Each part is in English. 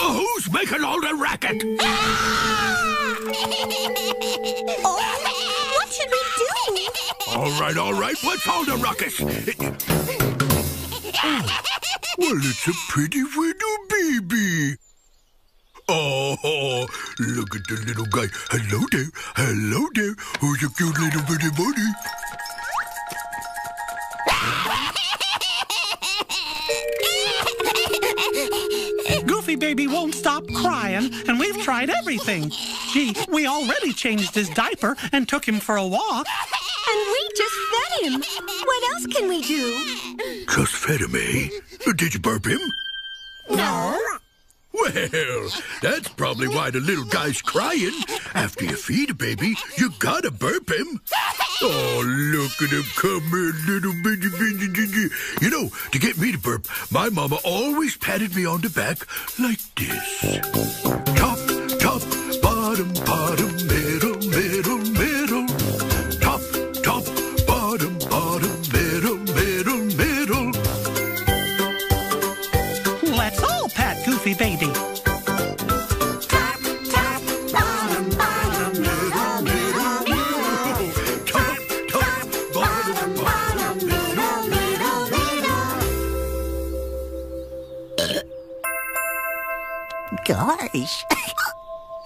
Who's making all the racket? Oh, what should we do? All right, all right. What's all the ruckus? Oh, well, it's a pretty little baby. Oh, look at the little guy. Hello there. Hello there. Who's a cute little bitty bunny? Goofy baby won't stop crying, and we've tried everything. Gee, we already changed his diaper and took him for a walk. And we just fed him. What else can we do? Just fed him, eh? Did you burp him? No. Well, that's probably why the little guy's crying. After you feed a baby, you gotta burp him. Oh, look at him come here, little bitty bitty bitty. You know, to get me to burp, my mama always patted me on the back like this. Top, top, bottom, bottom, middle, middle, middle. Top, top, bottom, bottom, middle, middle, middle. Let's all pat Goofy baby. Gosh.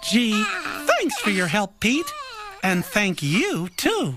Gee, thanks for your help, Pete. And thank you, too.